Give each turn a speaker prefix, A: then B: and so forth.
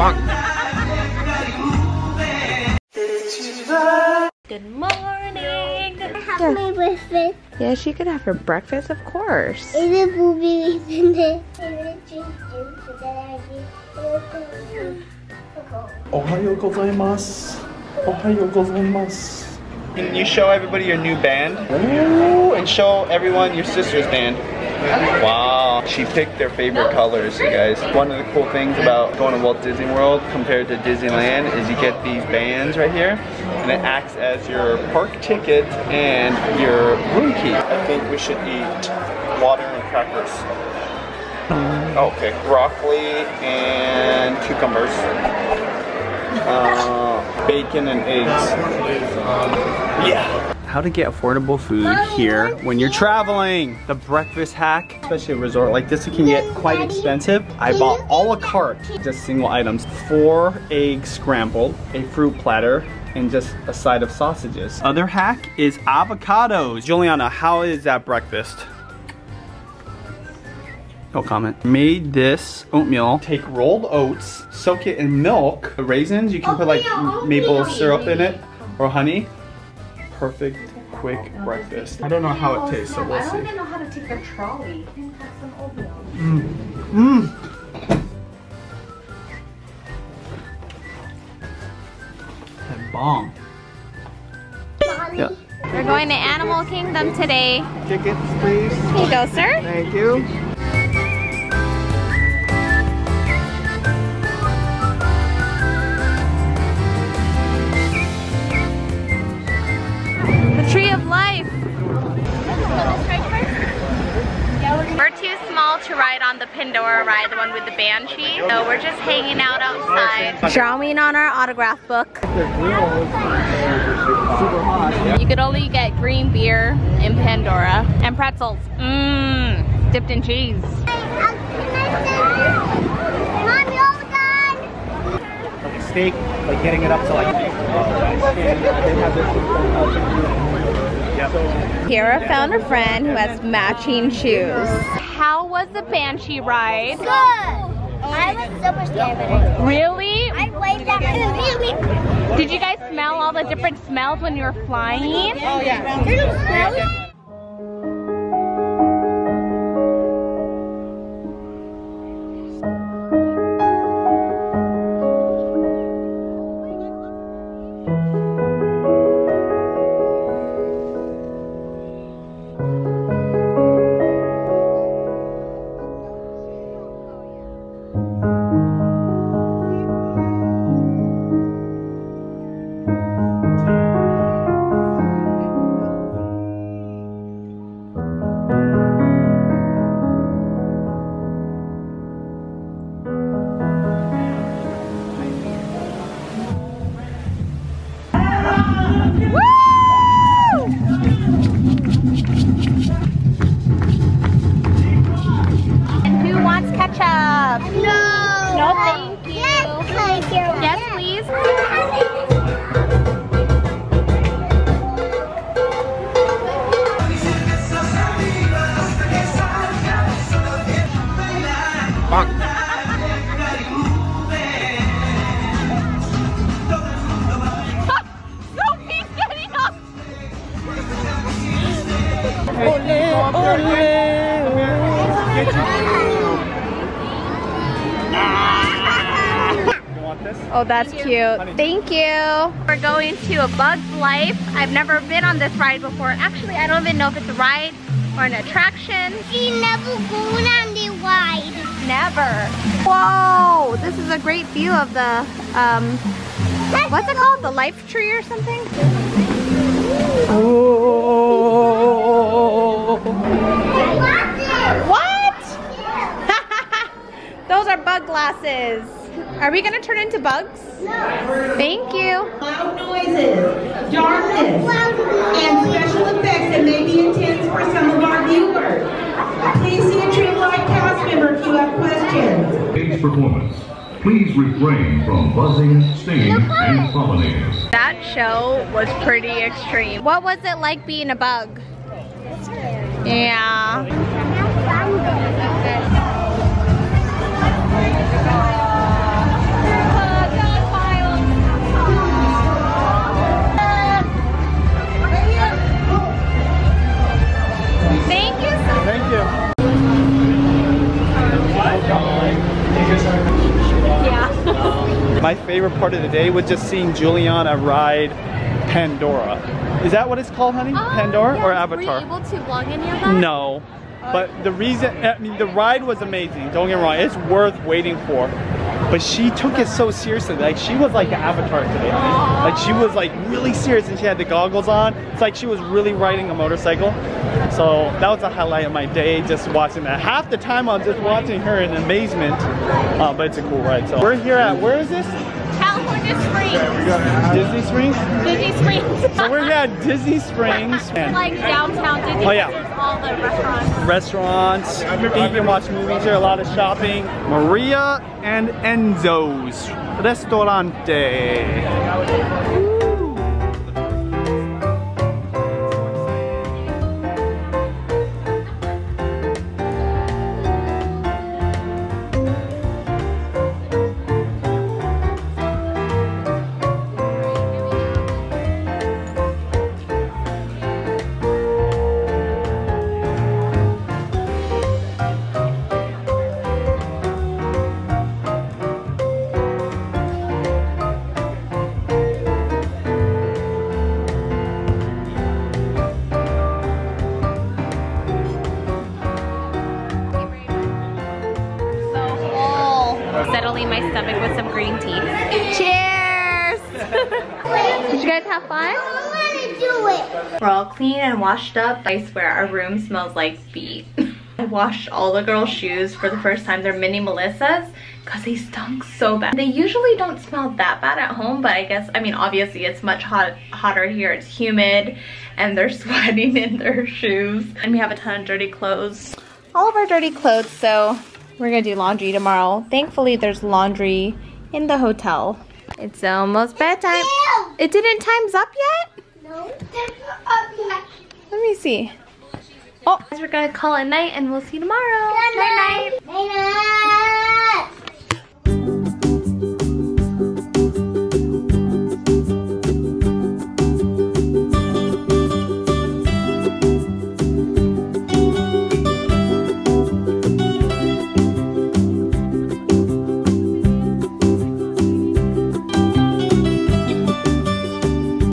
A: Good morning.
B: have my breakfast.
A: Yeah, she could have her breakfast, of course.
B: In the blueberries in there. And then juice. And then I get
C: Ohayo gozaimasu. Ohayo gozaimasu. Can you show everybody your new band? Ooh, and show everyone your sister's band. Wow, she picked their favorite colors, you guys. One of the cool things about going to Walt Disney World compared to Disneyland is you get these bands right here, and it acts as your park ticket and your room key. I think we should eat water and crackers. Okay, broccoli and cucumbers. Uh, bacon and eggs. Yeah. How to get affordable food here when you're traveling. The breakfast hack, especially a resort like this, it can get quite expensive. I bought all a la carte, just single items. Four eggs scrambled, a fruit platter, and just a side of sausages. Other hack is avocados. Julianna, how is that breakfast? No comment. Made this oatmeal. Take rolled oats, soak it in milk, raisins. You can put like maple syrup in it or honey. Perfect, quick oh, breakfast. I don't know how it tastes, so we'll
A: I don't
C: see.
A: even know how to take a trolley. And have some oatmeal. Mm.
C: Mmm. And bomb. Yeah.
D: We're going to Animal Kingdom today.
C: Tickets, please.
D: Here you go, sir.
C: Thank you.
D: Too small to ride on the Pandora ride, the one with the Banshee. So we're just hanging out outside, drawing on our autograph book. You could only get green beer in Pandora and pretzels. Mmm, dipped in cheese.
B: Mommy, oh all done.
C: Like a steak, like getting it up to like.
D: Keira found a friend who has matching shoes. How was the Banshee ride?
B: Good. I was super scared, but I,
D: Really?
B: I waved at my
D: Did you guys smell all the different smells when you were flying?
B: Oh, yeah. You
C: want this?
D: Oh, that's cute. Thank you. We're going to a Bug's Life. I've never been on this ride before. Actually, I don't even know if it's a ride or an attraction.
B: She never going on the ride.
D: Never. Whoa, this is a great view of the, um, what's it called? The life tree or something? What? Bug glasses. Are we gonna turn into bugs? No. Thank you.
E: loud noises, darkness, and special effects that may be intense for some of our viewers. Please see a Tree of Life cast member if you have questions.
F: Today's performance. Please refrain from buzzing, stinging, and pollinators.
D: That show was pretty extreme. What was it like being a bug? Yeah.
C: My favorite part of the day was just seeing Julianna ride Pandora. Is that what it's called, honey? Oh, Pandora yeah, or Avatar?
D: Were you able to vlog any of that?
C: No. But the reason, I mean, the ride was amazing. Don't get me wrong, it's worth waiting for. But she took it so seriously. Like she was like an avatar today. Like she was like really serious and she had the goggles on. It's like she was really riding a motorcycle. So that was the highlight of my day, just watching that. Half the time I was just watching her in amazement. Uh, but it's a cool ride. So we're here at, where is this?
D: California Springs.
C: Disney Springs?
D: Disney Springs.
C: So we're here at Disney Springs. And
D: like downtown Disney.
C: Oh, yeah.
D: All the restaurants.
C: restaurants. You can watch movies here, a lot of shopping. Maria and Enzo's
D: Ristorante. Guys have fun?
B: I want to do it.
D: We're all clean and washed up. I swear our room smells like feet. I washed all the girls' shoes for the first time. They're mini Melissa's because they stunk so bad. They usually don't smell that bad at home, but I guess, I mean, obviously it's much hot, hotter here. It's humid and they're sweating in their shoes. And we have a ton of dirty clothes. All of our dirty clothes, so we're gonna do laundry tomorrow. Thankfully, there's laundry in the hotel. It's almost bedtime. It didn't time's up yet?
B: No, up yet.
D: Let me see. Oh, we're gonna call it night and we'll see you tomorrow.
B: Good night. Night night.